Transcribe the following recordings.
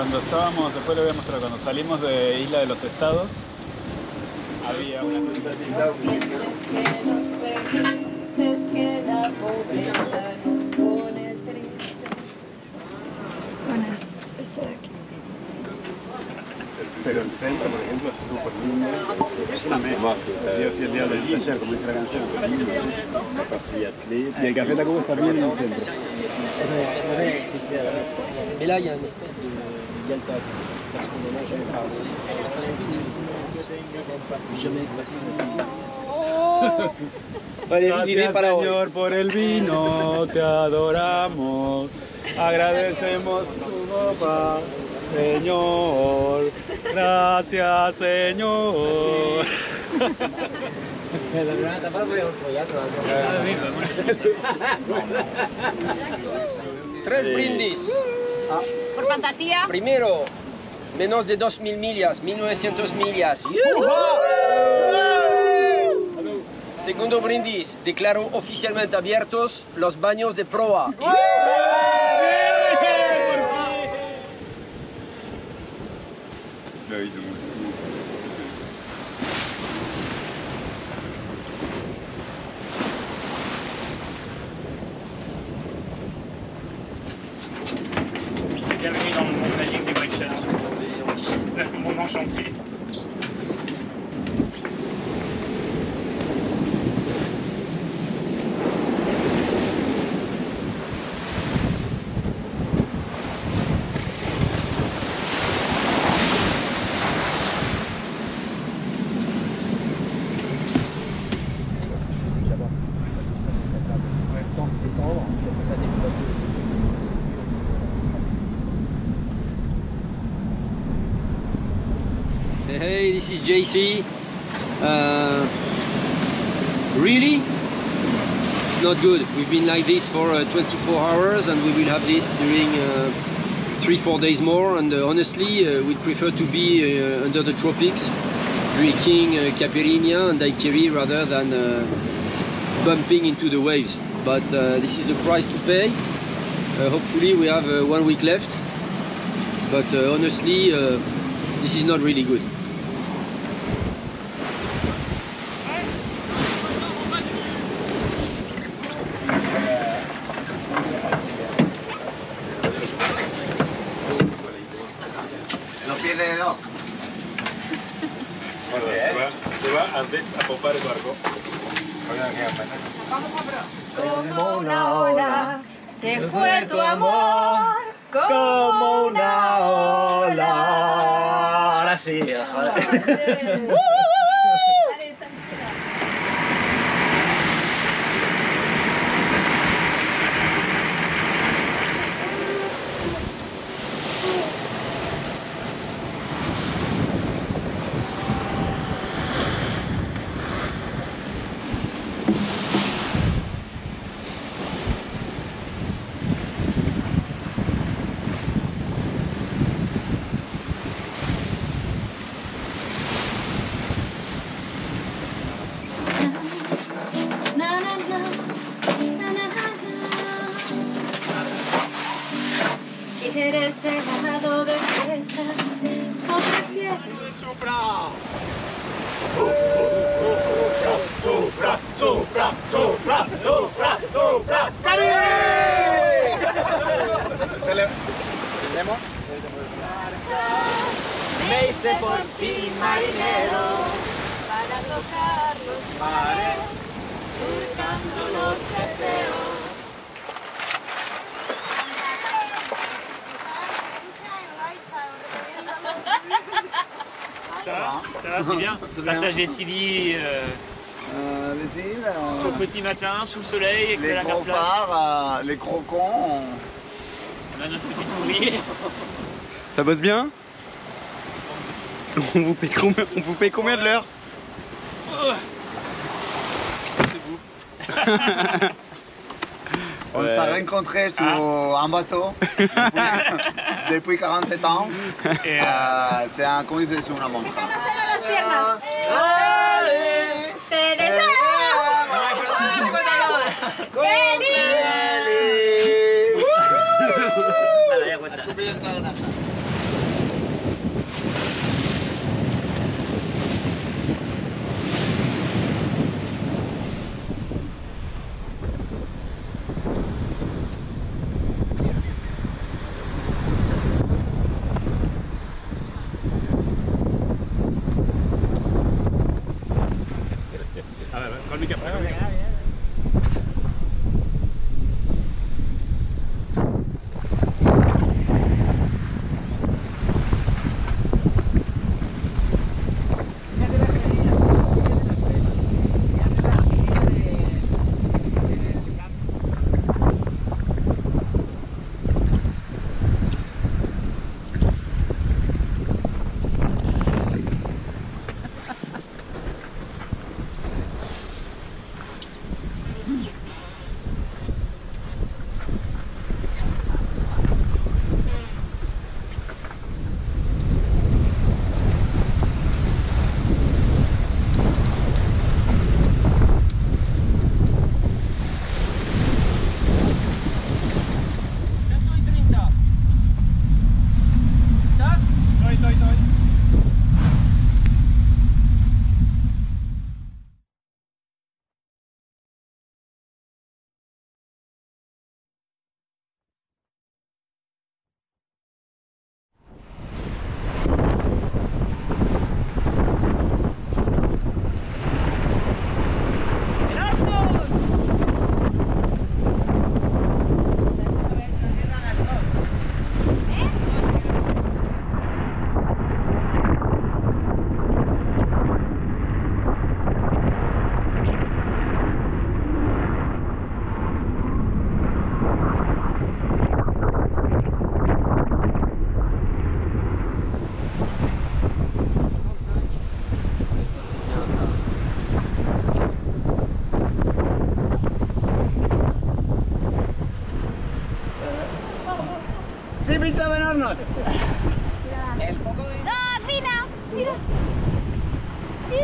Cuando estábamos, después lo voy a mostrar, cuando salimos de Isla de los Estados, había una... pienses que nos perdiste, que la pobreza nos pone triste. Bueno, este de aquí. Pero el centro, por ejemplo, es súper lindo. Es una mezcla. Dios y el diablo del taller, como dice la canción. Y el Café Tacuba está bien en el centro. Il y a une espèce de de Yalta parce qu'on en a jamais parlé. L'espace invisible. Jamais personne. Allez, vivez Gracias, para hoy. Señor, por el vino, te adoramos. Agradecemos tu papá, Señor. Gracias, Señor. Tres brindis. Por fantasía. Primero, menos de 2.000 millas, 1.900 millas. Segundo brindis, declaro oficialmente abiertos los baños de proa. chantier. Hey, this is JC. Uh, really? It's not good. We've been like this for uh, 24 hours and we will have this during uh, three, four days more. And uh, honestly, uh, we'd prefer to be uh, under the tropics, drinking uh, and daiquiri rather than bumping into the waves. But this is the price to pay. Hopefully, we have one week left. But honestly, this is not really good. Fue tu amor. Como una ola. Ahora sí, joder. Me hice por ti marinero para tocar los mares, surcando los deseos. Ça va Ça va, c'est bien Passage des Scilly euh, Euh, îles, euh, au petit matin, sous le soleil, avec de les la gros phares, euh, les crocons. On a notre petit courrier. Ça bosse bien? On vous, paye combien, on vous paye combien de l'heure? On Ouais. s'est rencontrés sur Ah. un bateau depuis, depuis 47 ans. Et, euh, Euh, c'est un comité sur una montagne. Sí, pincha venarnos. ¡No, Tina! Mira. Sí.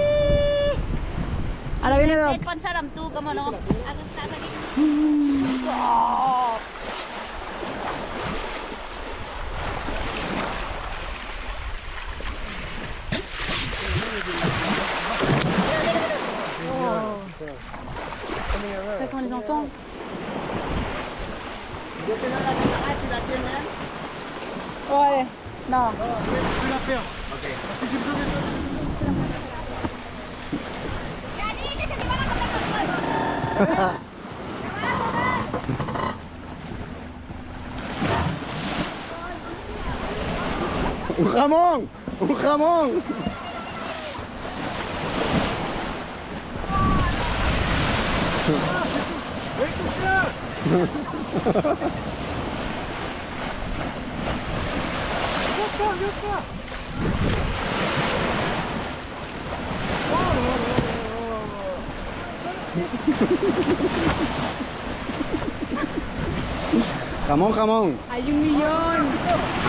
Ara viene Doc. Vaig pensar en tu, com no. Has estat aquí. Comment on les entend. Dependendo da pena, vai tirar aqui, né? Olha, não. Tira a pena. Ok. Pedi pro professor. O Ramon! O Ramon! Come on, camón. Hay un millón.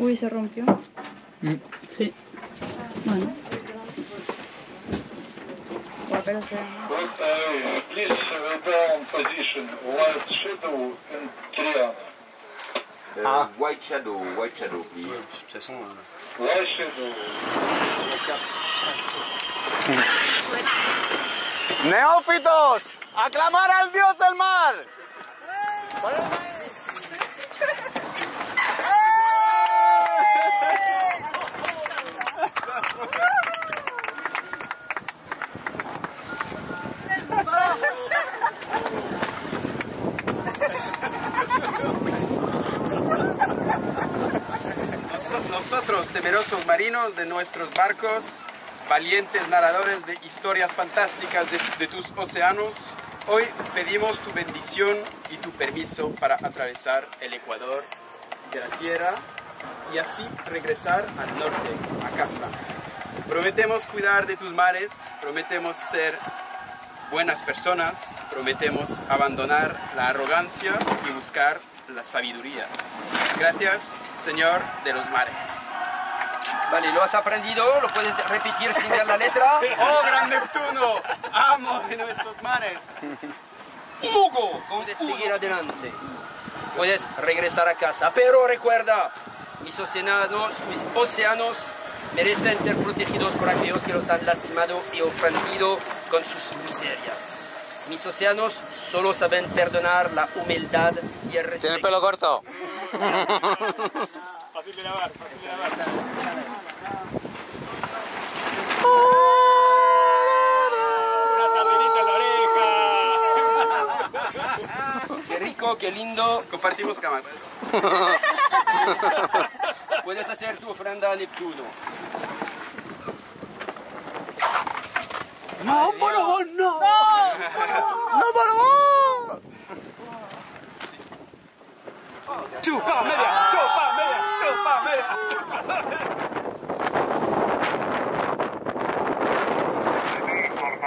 Uy, se rompió. Sí. Bueno. Position, white shadow White shadow, white shadow, please. De toute façon, euh, White shadow. Neófitos, aclamar al dios del mar. Los temerosos marinos de nuestros barcos, valientes narradores de historias fantásticas de, de tus océanos, hoy pedimos tu bendición y tu permiso para atravesar el Ecuador de la Tierra y así regresar al norte, a casa. Prometemos cuidar de tus mares, prometemos ser buenas personas, prometemos abandonar la arrogancia y buscar la sabiduría. Gracias, Señor de los mares. Vale, ¿lo has aprendido? ¿Lo puedes repetir sin ver la letra? ¡Oh, gran Neptuno! ¡Amo de nuestros mares! Hugo, puedes seguir adelante. Puedes regresar a casa. Pero recuerda, mis océanos, mis océanos merecen ser protegidos por aquellos que los han lastimado y ofendido con sus miserias. Mis océanos solo saben perdonar la humildad y el respeto. Tiene el pelo corto. Fácil de lavar, fácil de lavar. Una sardinita en la oreja. Qué rico, qué lindo. Compartimos cámara. Puedes hacer tu ofrenda a Neptuno. ¡No, por favor, no! ¡No, por favor! Chupa media, chupa media, chupa media, chupa media.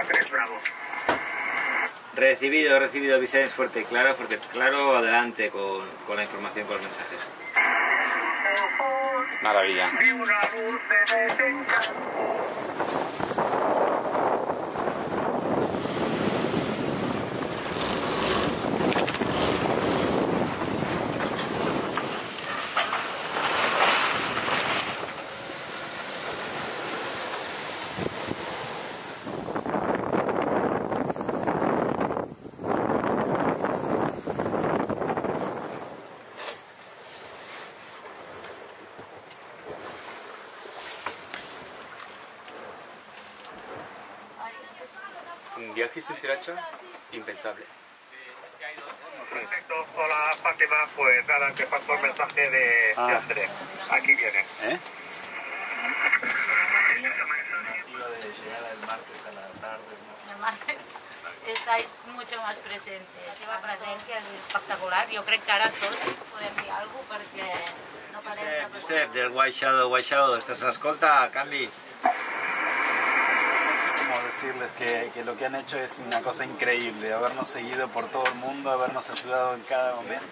3 Bravo. Recibido, recibido, Vicens fuerte, claro, fuerte, claro, adelante con, con la información, con los mensajes. Maravilla. Y una luz de Un viaje sin sriracha, impensable. Perfecto. Hola Fátima, pues nada, te paso el mensaje de, de Ah. Andrés. Aquí viene. ¿Eh? Estáis mucho más presentes. La seva presència és espectacular. Jo crec que ara tots podem dir alguna cosa perquè no parem de Josep, del White Shadow, White Shadow, ¿estás en la escolta? Cambi. Decirles que, que lo que han hecho es una cosa increíble, habernos seguido por todo el mundo, habernos ayudado en cada momento.